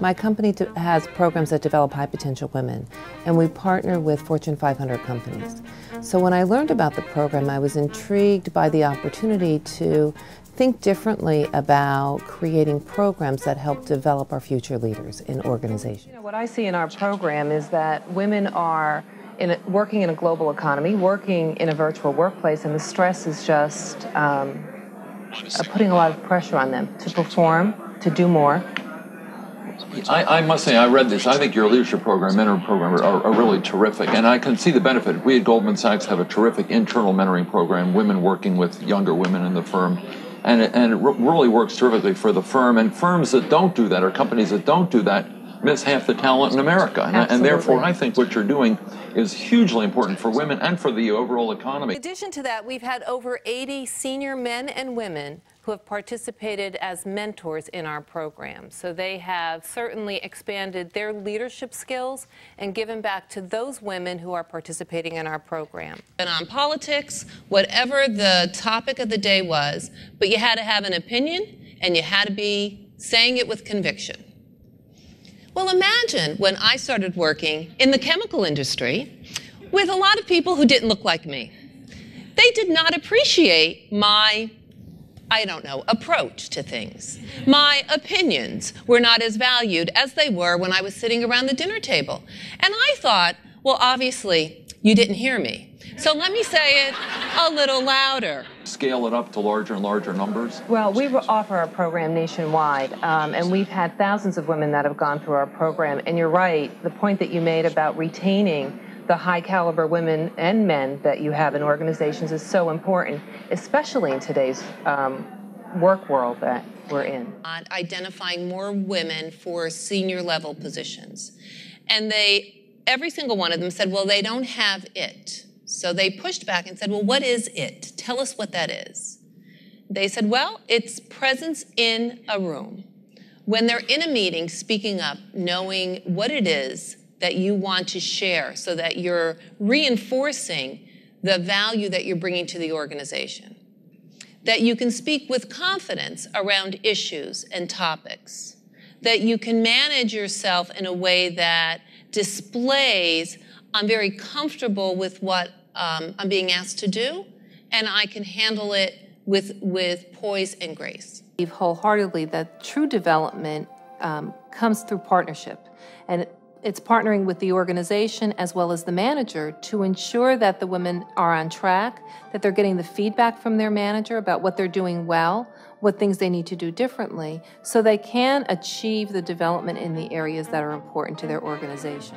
My company has programs that develop high potential women, and we partner with Fortune 500 companies. So when I learned about the program, I was intrigued by the opportunity to think differently about creating programs that help develop our future leaders in organizations. You know, what I see in our program is that women are in a, working in a global economy, working in a virtual workplace, and the stress is just um, uh, putting a lot of pressure on them to perform, to do more. I, I, must say, I read this. I think your leadership program, mentoring program, are, are, really terrific, and I can see the benefit. We at Goldman Sachs have a terrific internal mentoring program, women working with younger women in the firm, and it, and it really works terrifically for the firm. And firms that don't do that, or companies that don't do that, miss half the talent in America. And, and, therefore, I think what you're doing is hugely important for women and for the overall economy. In addition to that, we've had over 80 senior men and women who have participated as mentors in our program. So they have certainly expanded their leadership skills and given back to those women who are participating in our program. And on politics, whatever the topic of the day was, but you had to have an opinion and you had to be saying it with conviction. Well, imagine when I started working in the chemical industry with a lot of people who didn't look like me. They did not appreciate my, I don't know, approach to things. My opinions were not as valued as they were when I was sitting around the dinner table. And I thought, well, obviously, you didn't hear me. So let me say it a little louder. Scale it up to larger and larger numbers? Well, we offer our program nationwide, um, and we've had thousands of women that have gone through our program. And you're right, the point that you made about retaining the high caliber women and men that you have in organizations is so important, especially in today's um, work world that we're in. Identifying more women for senior level positions. And they, every single one of them said, well, they don't have it. So they pushed back and said, Well, what is it? Tell us what that is. They said, Well, it's presence in a room. When they're in a meeting, speaking up, knowing what it is that you want to share so that you're reinforcing the value that you're bringing to the organization. That you can speak with confidence around issues and topics. That you can manage yourself in a way that displays I'm very comfortable with what um, I'm being asked to do, and I can handle it with, with poise and grace. Wholeheartedly that true development um, comes through partnership. And it's partnering with the organization as well as the manager to ensure that the women are on track, that they're getting the feedback from their manager about what they're doing well, what things they need to do differently, so they can achieve the development in the areas that are important to their organization.